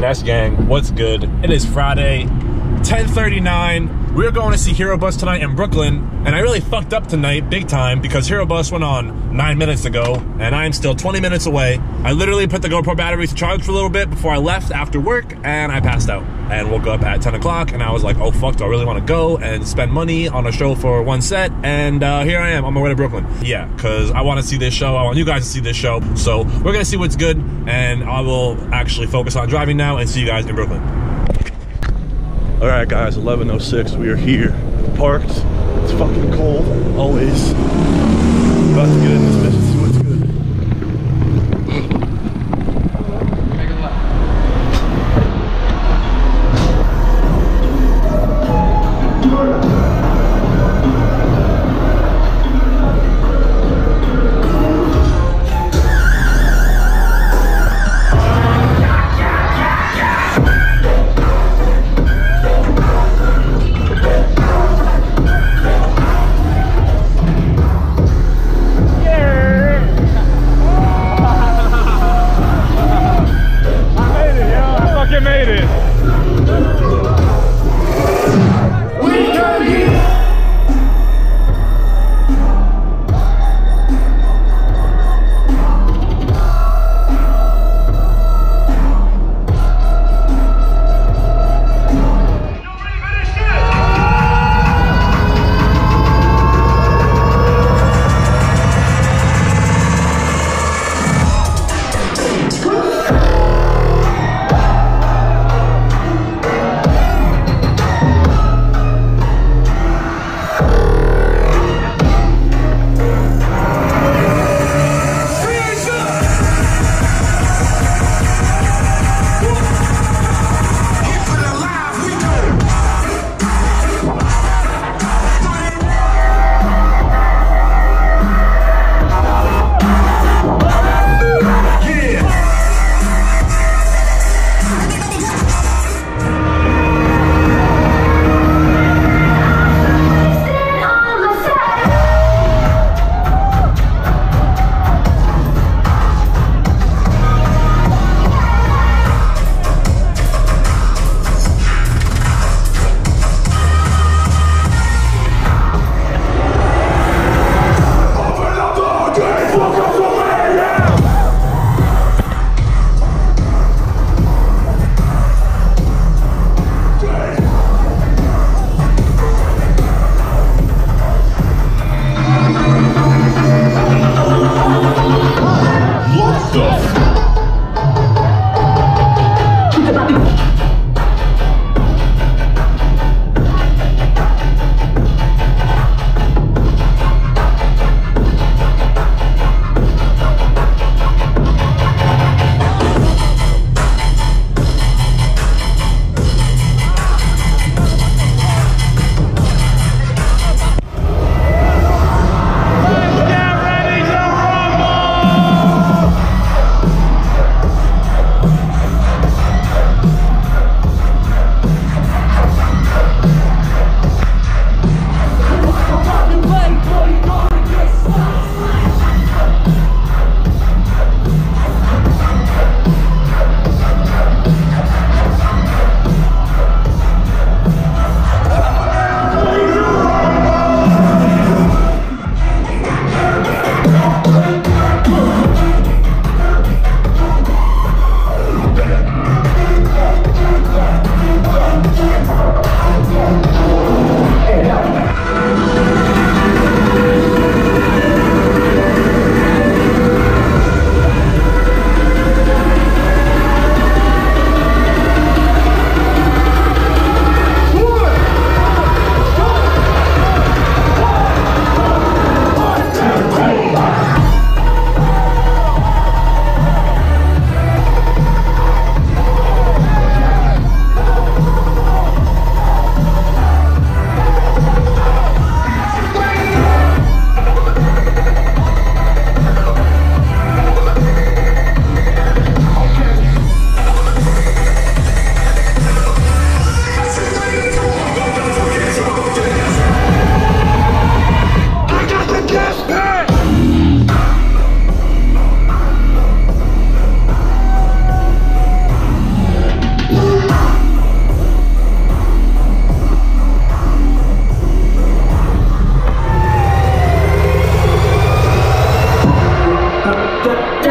Finesse Gang, what's good? It is Friday, 1039. We're going to see Herobust tonight in Brooklyn, and I really fucked up tonight big time because Herobust went on nine minutes ago, and I'm still 20 minutes away. I literally put the GoPro battery to charge for a little bit before I left after work, and I passed out and woke up at 10 o'clock, and I was like, oh fuck, do I really want to go and spend money on a show for one set? And uh, here I am on my way to Brooklyn. Yeah, because I want to see this show. I want you guys to see this show. So we're going to see what's good, and I will actually focus on driving now and see you guys in Brooklyn. All right, guys, 11:06. We are here, parked. It's fucking cold, always. About to get in this bitch da, da.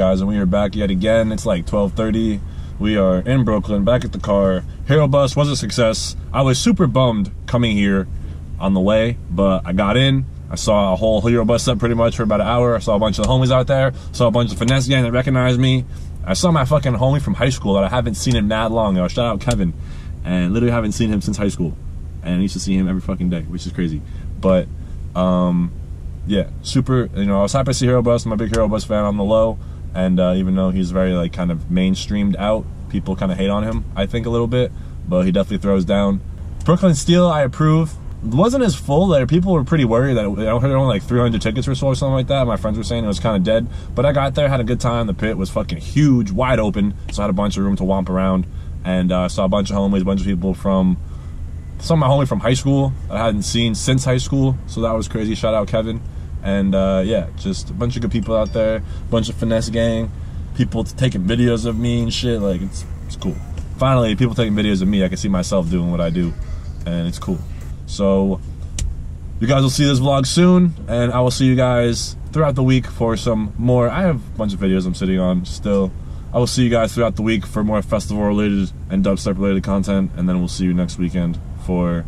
Guys, and we are back yet again. It's like 12.30. We are in Brooklyn, back at the car. Herobust was a success. I was super bummed coming here on the way, but I got in. I saw a whole Herobust up pretty much for about an hour. I saw a bunch of homies out there. Saw a bunch of finesse gang that recognized me. I saw my fucking homie from high school that I haven't seen in mad long. Know, shout out Kevin. And literally haven't seen him since high school. And I used to see him every fucking day, which is crazy. But um yeah, super. You know, I was happy to see Herobust. I'm a big Herobust fan on the low, and uh, even though he's very like kind of mainstreamed out, people kind of hate on him. I think a little bit, but he definitely throws down. Brooklyn Steel, I approve. It wasn't as full there. People were pretty worried that I heard only like 300 tickets or so or something like that. My friends were saying it was kind of dead, but I got there, had a good time. The pit was fucking huge, wide open, so I had a bunch of room to womp around, and uh, saw a bunch of homies, a bunch of people from some of my homie from high school I hadn't seen since high school, so that was crazy. Shout out Kevin. And uh, yeah, just a bunch of good people out there, a bunch of finesse gang, people taking videos of me and shit. Like it's it's cool. Finally, people taking videos of me. I can see myself doing what I do, and it's cool. So you guys will see this vlog soon, and I will see you guys throughout the week for some more. I have a bunch of videos I'm sitting on still. I will see you guys throughout the week for more festival related and dubstep related content, and then we'll see you next weekend for